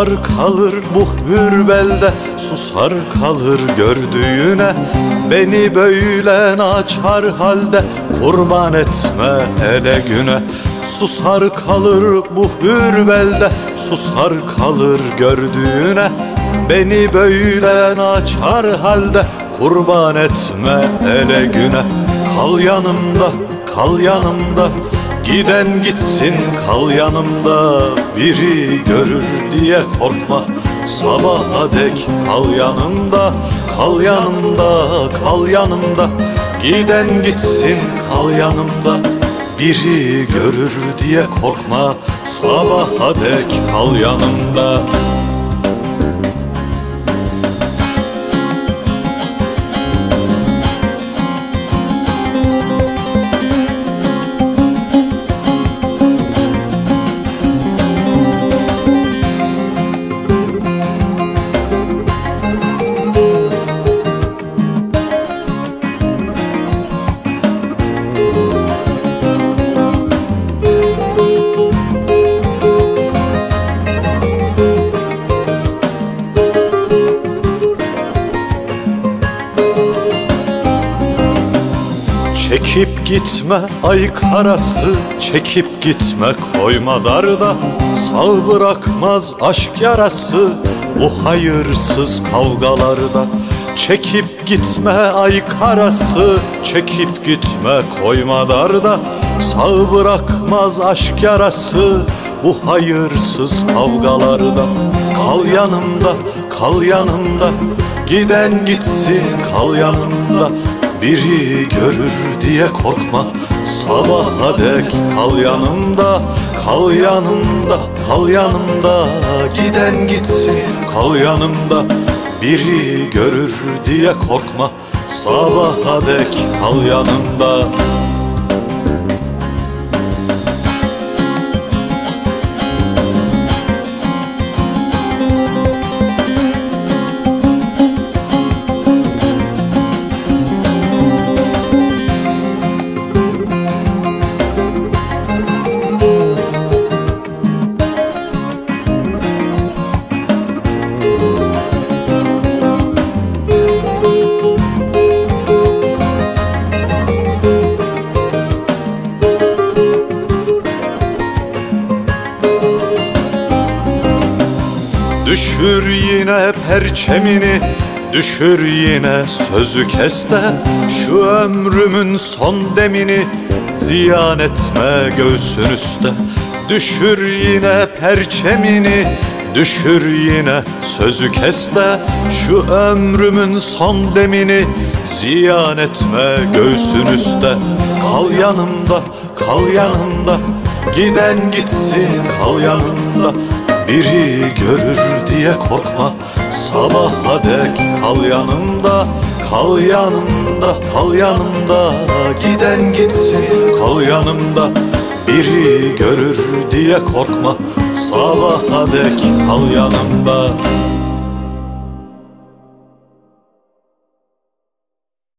Susar kalır bu hür belde Susar kalır gördüğüne. Beni böyle naçar halde Kurban etme hele güne. Susar kalır bu hür belde Susar kalır gördüğüne. Beni böyle naçar halde Kurban etme hele güne. Kal yanımda, kal yanımda Giden gitsin kal yanımda Biri görür diye korkma. Sabaha dek kal yanımda Kal yanımda, kal yanımda. Giden gitsin kal yanımda Biri görür diye korkma. Sabaha dek kal yanımda Çekip gitme ay karası Çekip gitme koyma darda. Sağ bırakmaz aşk yarası Bu hayırsız kavgalarda. Çekip gitme ay karası Çekip gitme koyma darda. Sağ bırakmaz aşk yarası Bu hayırsız kavgalarda. Kal yanımda, kal yanımda Giden gitsin kal yanımda biri görür diye korkma. Sabaha dek kal yanımda Kal yanımda, kal yanımda. Giden gitsin kal yanımda. Biri görür diye korkma. Sabaha dek kal yanımda Düşür yine perçemini Düşür yine sözü kes de Şu ömrümün son demini Ziyan etme göğsün üstte. Düşür yine perçemini Düşür yine sözü kes de Şu ömrümün son demini Ziyan etme göğsün üstte. Kal yanımda, kal yanımda Giden gitsin kal yanımda biri görür diye korkma. Sabaha dek kal yanımda Kal yanımda, kal yanımda. Giden gitsin kal yanımda. Biri görür diye korkma. Sabaha dek kal yanımda